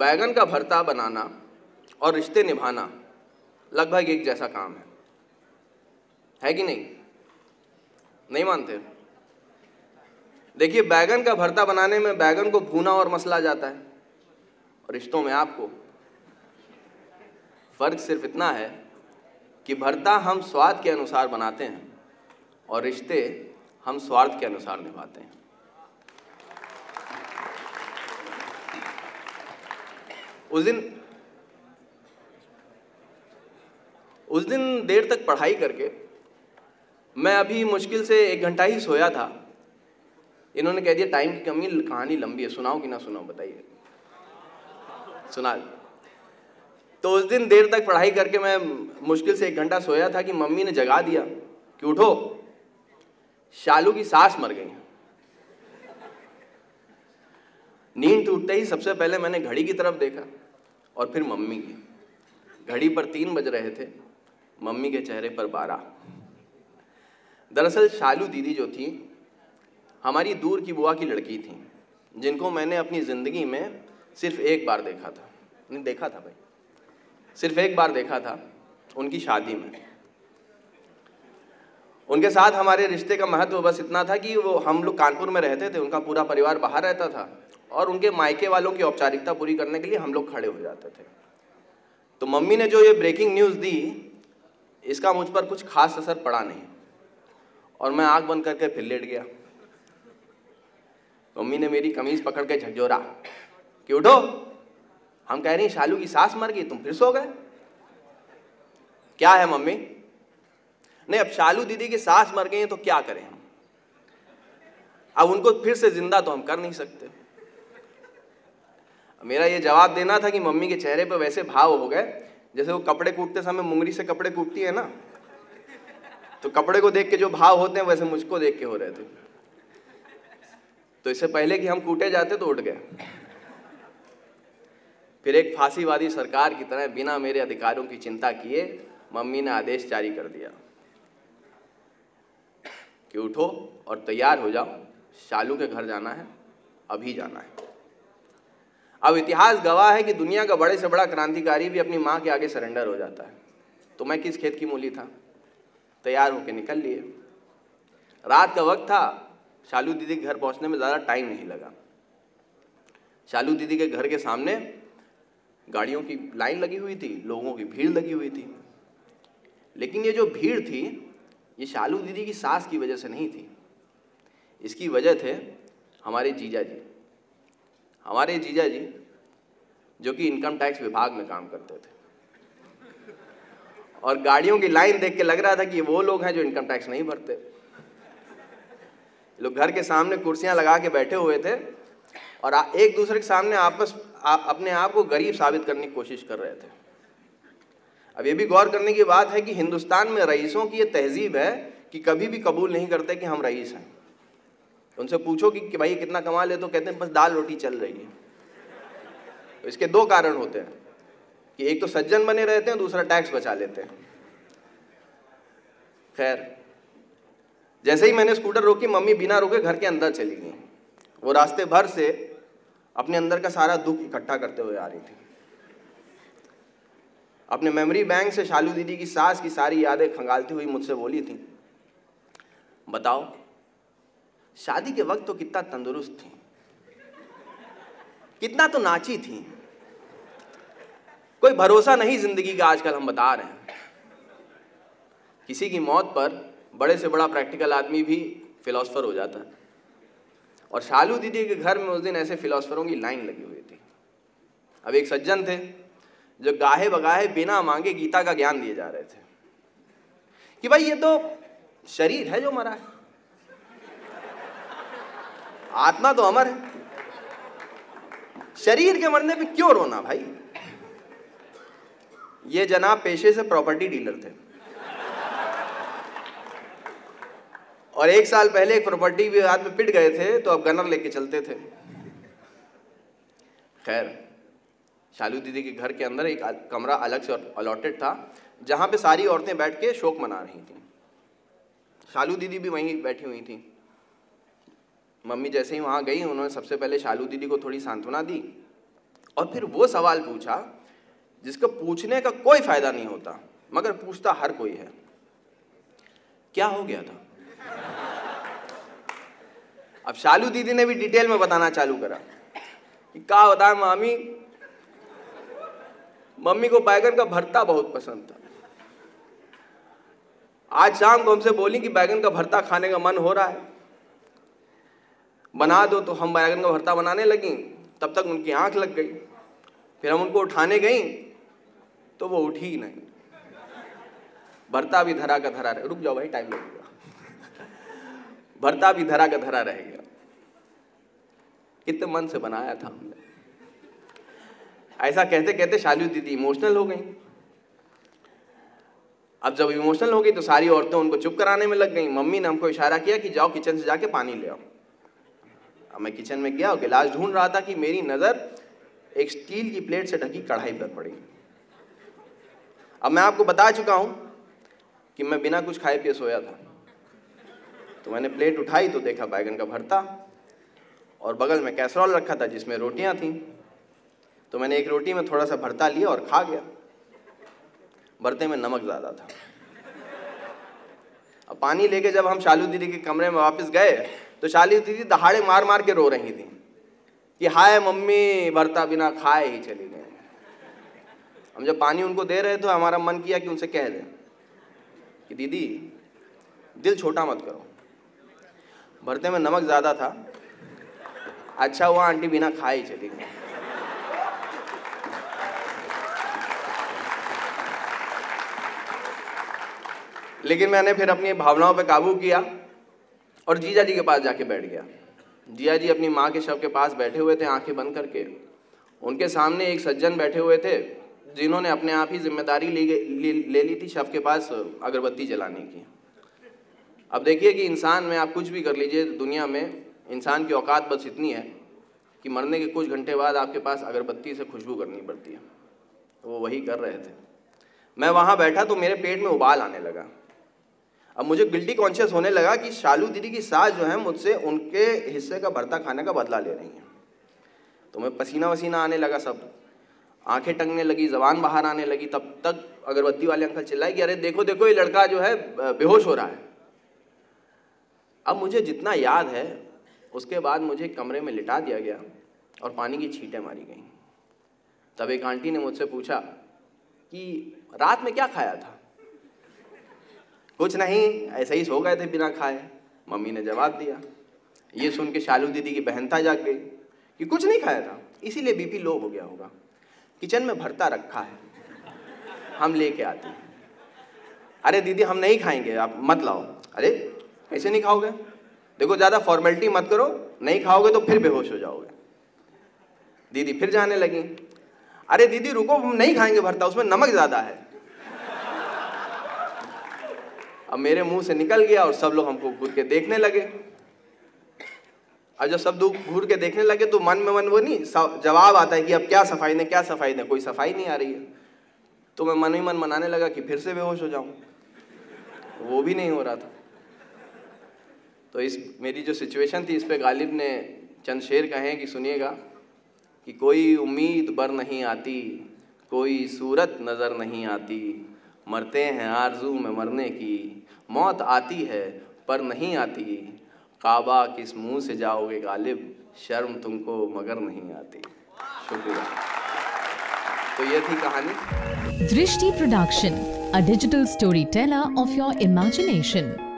बैगन का भरता बनाना और रिश्ते निभाना लगभग एक जैसा काम है। है कि नहीं? नहीं मानते? देखिए, बैगन का भरता बनाने में बैगन को भूना और मसला जाता है, और रिश्तों में आपको फ़र्क सिर्फ़ इतना है कि भरता हम स्वाद के अनुसार बनाते हैं और रिश्ते हम स्वार्थ के अनुसार निभाते हैं। उस दिन उस दिन देर तक पढ़ाई करके, मैं अभी मुश्किल से एक घंटा ही सोया था। इन्होंने कह दिया, टाइम की कमी, कहानी लंबी है, सुनाओ कि ना सुनाओ, बताइए। सुना। तो उस दिन देर तक पढ़ाई करके मैं मुश्किल से एक घंटा सोया था कि मम्मी ने जगा दिया कि उठो। शालू की सास मर गई। नींद टूटते ही सबसे पहले मैंने घड़ी की तरफ़ देखा। और फिर मम्मी की। घड़ी पर तीन बज रहे थे, मम्मी के चेहरे पर बारह दरअसल शालू दीदी जो थी, हमारी दूर की बुआ की लड़की थी, जिनको मैंने अपनी ज़िंदगी में सिर्फ़ एक बार देखा था। नहीं, देखा था भाई। सिर्फ़ एक बार देखा था, उनकी शादी में। उनके साथ हमारे रिश्ते का महत्व बस इतना था कि वो हम लोग कानपुर में रहते थे, उनका पूरा परिवार बाहर रहता था। और उनके मायके वालों की औपचारिकता पूरी करने के लिए हम लोग खड़े हो जाते थे। तो मम्मी ने जो ये ब्रेकिंग न्यूज़ दी, इसका मुझ पर कुछ खास असर पड़ा नहीं। और मैं आँख बंद करके फिर लेट गया। मम्मी ने मेरी कमीज पकड़ के झकझोरा कि उठो, हम कह रही शालू की सास मर गई, तुम फिर सो गए। क्या है मम्मी? नहीं, अब शालू दीदी की सास मर गई है तो क्या करें हम? अब उनको फिर से ज़िंदा तो हम कर नहीं सकते। मेरा ये जवाब देना था कि मम्मी के चेहरे पर वैसे भाव हो गए, जैसे वो कपड़े कूटते समय मुंगरी से कपड़े कूटती है ना। तो कपड़े को देख के जो भाव होते हैं, वैसे मुझको देख के हो रहे थे। तो इससे पहले कि हम कूटे जाते तो उठ गए। फिर एक फांसीवादी सरकार की तरह बिना मेरे अधिकारों की चिंता किए, मम्मी ने आदेश जारी कर दिया। कि उठो और तैयार हो जाओ, शालू के घर जाना है, अभी जाना है। अब इतिहास गवाह है कि दुनिया का बड़े से बड़ा क्रांतिकारी भी अपनी माँ के आगे सरेंडर हो जाता है। तो मैं किस खेत की मूली था? तैयार होकर निकल लिए। रात का वक्त था। शालू दीदी के घर पहुँचने में ज़्यादा टाइम नहीं लगा। शालू दीदी के घर के सामने गाड़ियों की लाइन लगी हुई थी, लोगों की भीड़ लगी हुई थी। लेकिन ये जो भीड़ थी, ये शालू दीदी की सास की वजह से नहीं थी। इसकी वजह थे हमारे जीजा जी। हमारे जीजा जी जो कि इनकम टैक्स विभाग में काम करते थे। और गाड़ियों की लाइन देख के लग रहा था कि वो लोग हैं जो इनकम टैक्स नहीं भरते। लोग घर के सामने कुर्सियाँ लगा के बैठे हुए थे और एक दूसरे के सामने आपस आ, अपने आप को गरीब साबित करने की कोशिश कर रहे थे। अब ये भी गौर करने की बात है कि हिंदुस्तान में रईसों की ये तहजीब है कि कभी भी कबूल नहीं करते कि हम रईस हैं। उनसे पूछो कि, कि भाई कितना कमा ले तो कहते हैं बस दाल रोटी चल रही है। तो इसके दो कारण होते हैं कि एक तो सज्जन बने रहते हैं दूसरा टैक्स बचा लेते हैं। खैर जैसे ही मैंने स्कूटर रोकी मम्मी बिना रुके घर के अंदर चली गई। वो रास्ते भर से अपने अंदर का सारा दुख इकट्ठा करते हुए आ रही थी। अपने मेमोरी बैंक से शालू दीदी की सास की सारी यादें खंगालती हुई मुझसे बोली थी बताओ शादी के वक्त तो कितना तंदुरुस्त थी। कितना तो नाची थी। कोई भरोसा नहीं ज़िंदगी का आजकल हम बता रहे हैं। किसी की मौत पर बड़े से बड़ा प्रैक्टिकल आदमी भी फिलोसफर हो जाता है। और शालू दीदी के घर में उस दिन ऐसे फिलोसफरों की लाइन लगी हुई थी। अब एक सज्जन थे, जो गाहे बगाहे बिना मांगे गीता का ज्ञान दिए जा रहे थे। कि भाई ये तो शरीर है जो मरा है। आत्मा तो अमर है। शरीर के मरने पे क्यों रोना भाई? ये जनाब पेशे से प्रॉपर्टी डीलर थे। और एक साल पहले एक प्रॉपर्टी विवाद में पिट गए थे तो अब गनर लेके चलते थे। खैर, शालू दीदी के घर के अंदर एक कमरा अलग से अलॉटेड था, जहाँ पे सारी औरतें बैठ के शोक मना रही थी। शालू दीदी भी वहीं बैठी हुई थी। मम्मी जैसे ही वहाँ गई, उन्होंने सबसे पहले शालू दीदी को थोड़ी सांत्वना दी और फिर वो सवाल पूछा, जिसको पूछने का कोई फ़ायदा नहीं होता, मगर पूछता हर कोई है। क्या हो गया था? अब शालू दीदी ने भी डिटेल में बताना चालू करा कि क्या बताया मामी? मम्मी को बैगन का भरता बहुत पसंद था। आज शाम को हमसे बोली कि बैगन का भरता खाने का मन हो रहा है। बना दो तो हम बैगन का भरता बनाने लगी। तब तक उनकी आँख लग गई। फिर हम उनको उठाने गई तो वो उठी ही नहीं। भरता भी धरा का धरा रह, रुक जाओ भाई टाइम लगेगा भरता भी धरा का धरा रह गया। कितने मन से बनाया था हमने। ऐसा कहते कहते शालू दीदी इमोशनल हो गई। अब जब इमोशनल हो गई तो सारी औरतें उनको चुप कराने में लग गई। मम्मी ने हमको इशारा किया कि जाओ किचन से जाके पानी ले आओ। मैं किचन में गया और गिलास ढूंढ रहा था कि मेरी नज़र एक स्टील की प्लेट से ढकी कढ़ाई पर पड़ी। अब मैं आपको बता चुका हूँ कि मैं बिना कुछ खाए पिए सोया था। तो मैंने प्लेट उठाई तो देखा बैगन का भरता और बगल में कैसरॉल रखा था जिसमें रोटियाँ थी। तो मैंने एक रोटी में थोड़ा सा भरता लिया और खा गया। भरते में नमक ज़्यादा था। अब पानी लेके जब हम शालू दीदी के कमरे में वापस गए तो शालू दीदी दहाड़े मार मार के रो रही थी कि हाय मम्मी, भरता बिना खाए ही चली गए। हम जब पानी उनको दे रहे थे तो हमारा मन किया कि उनसे कह दें कि दीदी, दिल छोटा मत करो। भरते में नमक ज़्यादा था अच्छा हुआ आंटी बिना खाए ही चली गई। लेकिन मैंने फिर अपनी भावनाओं पे काबू किया। और जीजा जी के पास जाके बैठ गया। जिया जी अपनी माँ के शव के पास बैठे हुए थे आँखें बंद करके। उनके सामने एक सज्जन बैठे हुए थे जिन्होंने अपने आप ही ज़िम्मेदारी ली ले, ले थी शव के पास अगरबत्ती जलाने की। अब देखिए कि इंसान में आप कुछ भी कर लीजिए दुनिया में इंसान की औकात बस इतनी है कि मरने के कुछ घंटे बाद आपके पास अगरबत्ती से खुशबू करनी पड़ती है। वो वही कर रहे थे। मैं वहाँ बैठा तो मेरे पेट में उबाल आने लगा। अब मुझे गिल्टी कॉन्शियस होने लगा कि शालू दीदी की सास जो है मुझसे उनके हिस्से का भरता खाने का बदला ले रही हैं। तो मैं पसीना वसीना आने लगा सब। आँखें टंगने लगी, जबान बाहर आने लगी, तब तक अगरबत्ती वाले अंकल चिल्लाए कि अरे देखो देखो, ये लड़का जो है बेहोश हो रहा है। अब मुझे जितना याद है, उसके बाद मुझे कमरे में लिटा दिया गया और पानी की छींटें मारी गई। तब एक आंटी ने मुझसे पूछा कि रात में क्या खाया था? कुछ नहीं, ऐसे ही सो गए थे बिना खाए। मम्मी ने जवाब दिया। ये सुन के शालू दीदी की बहनता जाग गई कि कुछ नहीं खाया था, इसीलिए बीपी लो हो गया होगा। किचन में भरता रखा है। हम लेके आते हैं। अरे दीदी, हम नहीं खाएँगे, आप मत लाओ। अरे कैसे नहीं खाओगे? देखो, ज़्यादा फॉर्मेलिटी मत करो, नहीं खाओगे तो फिर बेहोश हो जाओगे। दीदी फिर जाने लगी। अरे दीदी, रुको, हम नहीं खाएँगे भरता, उसमें नमक ज़्यादा है। अब मेरे मुँह से निकल गया और सब लोग हमको घूर के देखने लगे। अब जब सब लोग घूर के देखने लगे तो मन में मन वो नहीं जवाब आता है कि अब क्या सफ़ाई ने, क्या सफ़ाई ने, कोई सफ़ाई नहीं आ रही है। तो मैं मन ही मन मनाने लगा कि फिर से बेहोश हो जाऊँ। वो भी नहीं हो रहा था। तो इस, मेरी जो सिचुएशन थी, इस पे गालिब ने चंद शेर कहे कि सुनिएगा कि कोई उम्मीद बर नहीं आती, कोई सूरत नज़र नहीं आती। मरते हैं आरज़ू में मरने की। मौत आती है, पर नहीं आती। काबा किस मुँह से जाओगे गालिब? शर्म तुमको मगर नहीं आती। शुक्रिया। तो ये थी कहानी। Drishti production, a digital storyteller of your imagination.